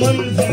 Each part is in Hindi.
मंदिर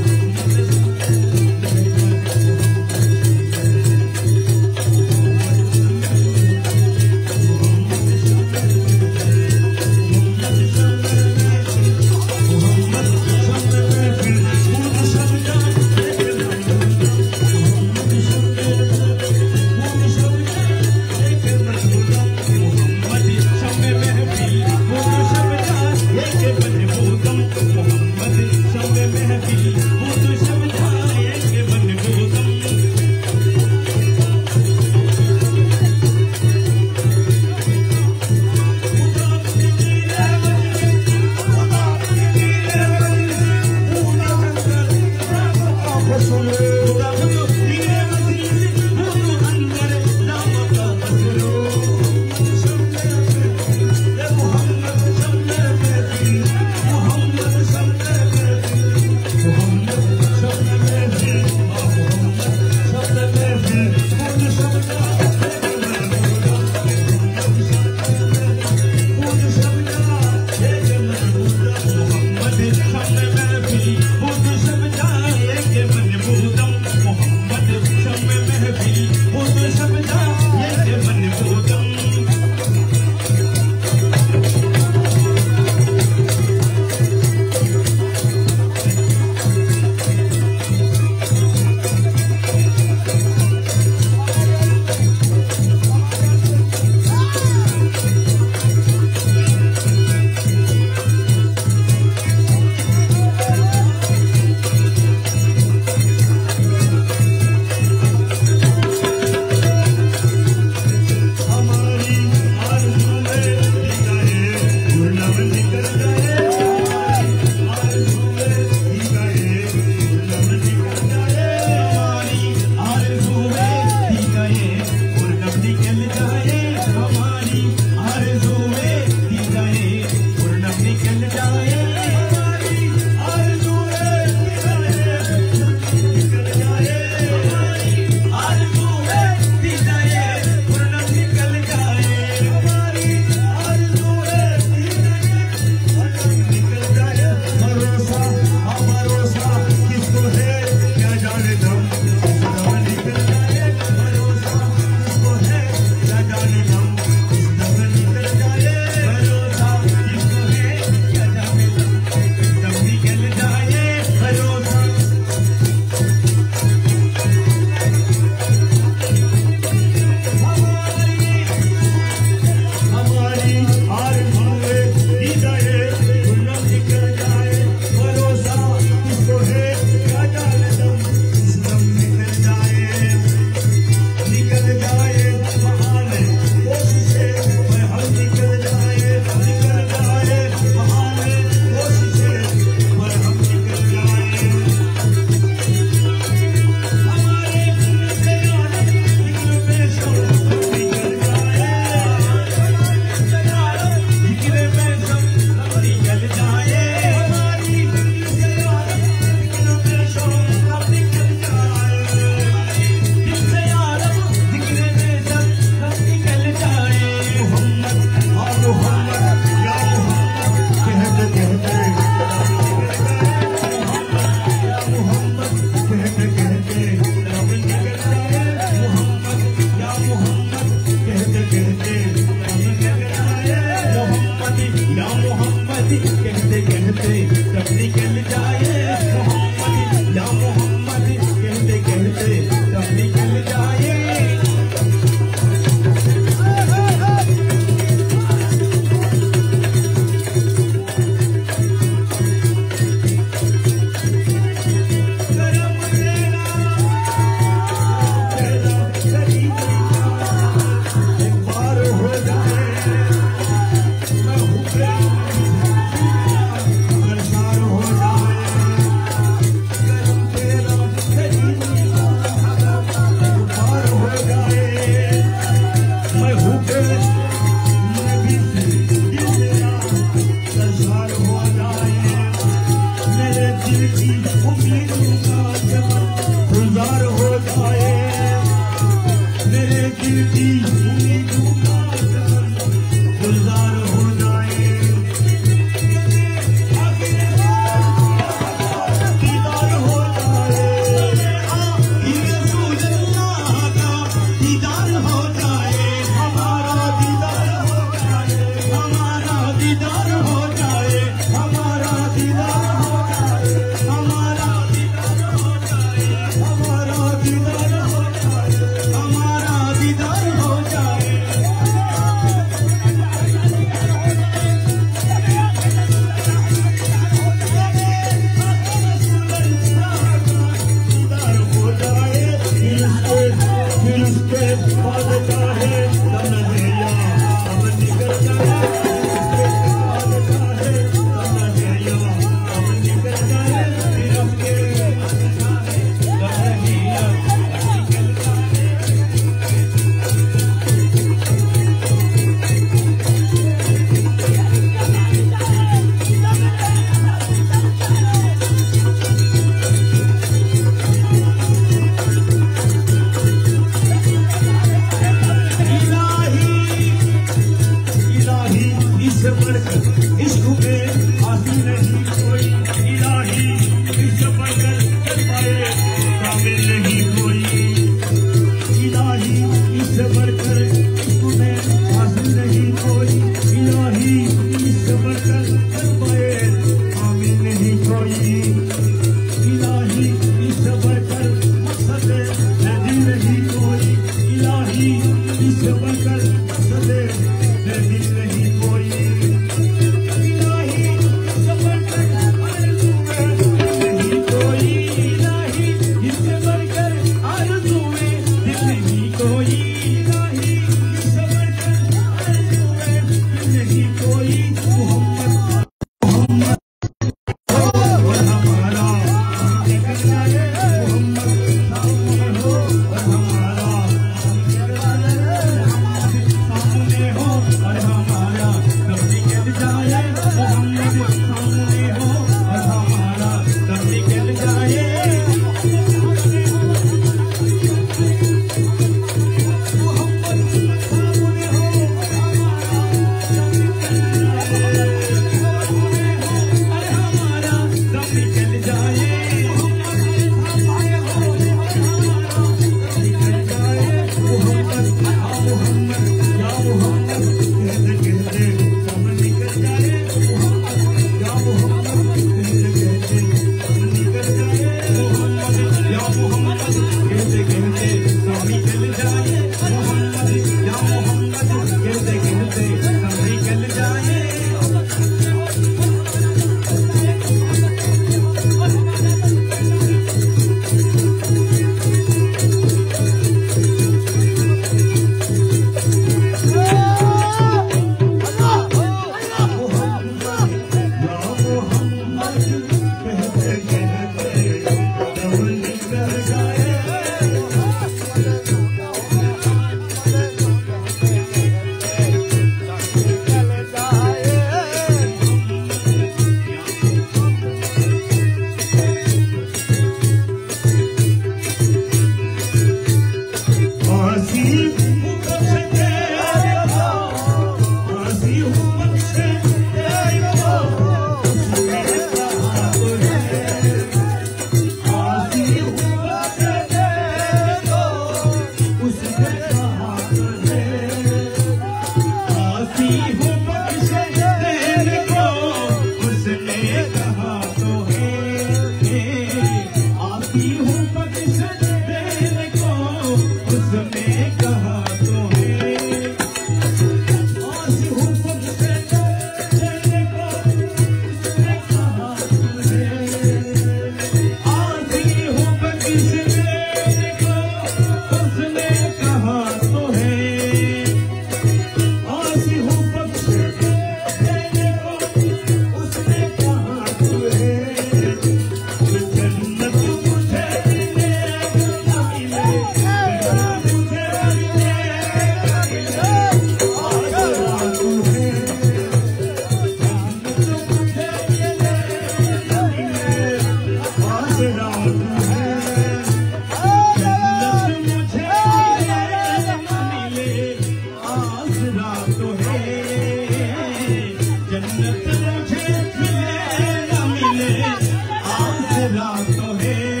है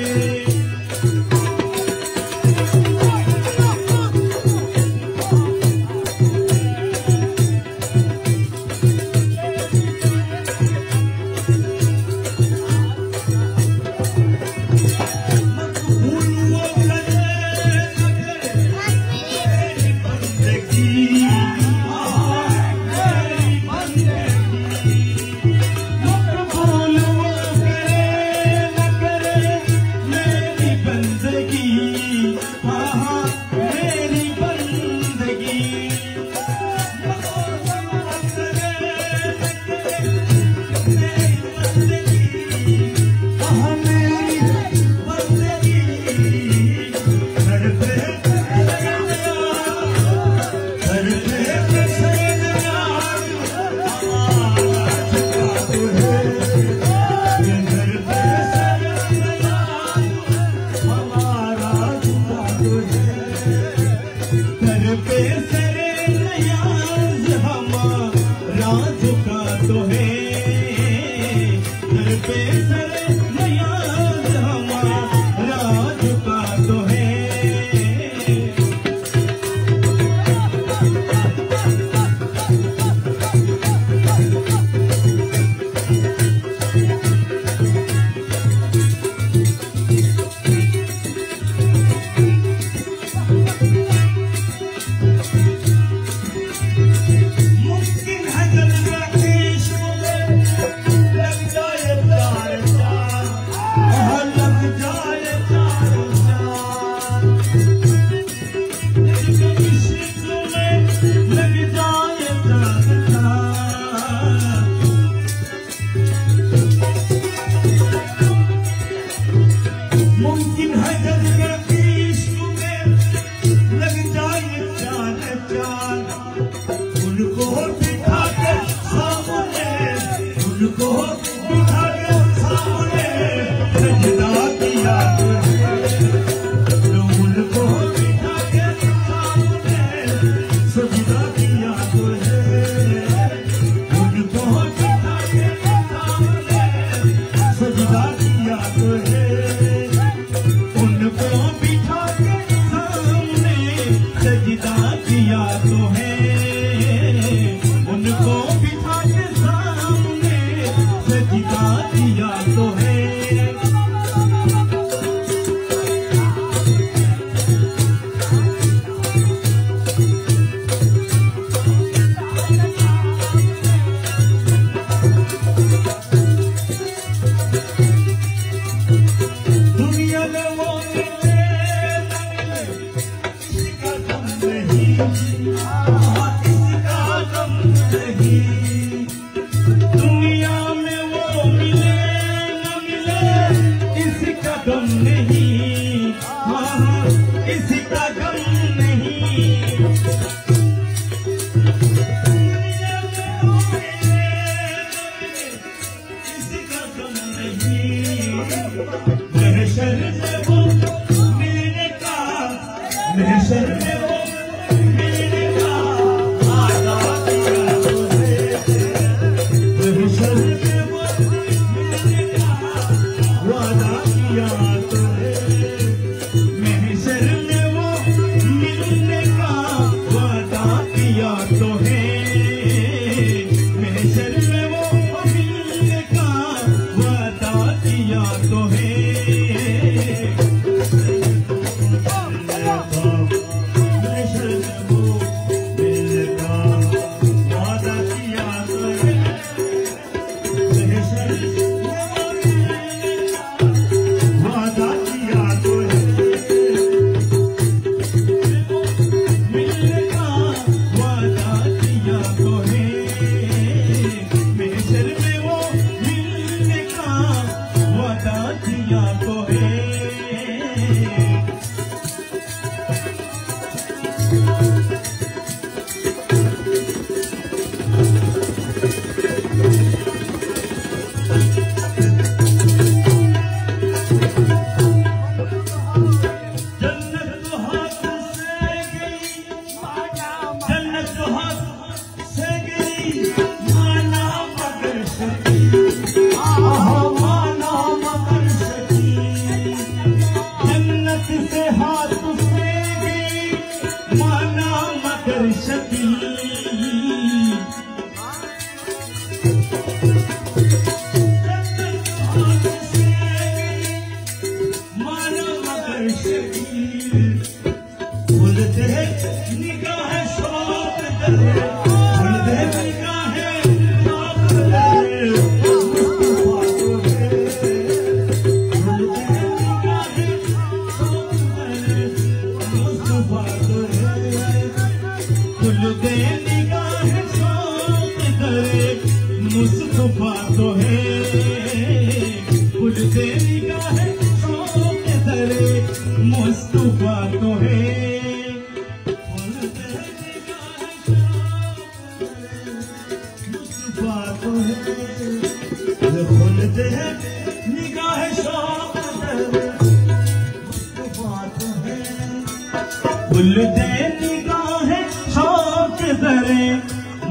है फुल दे निगाह शौक दरे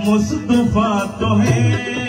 मुस्तफ़ा तो है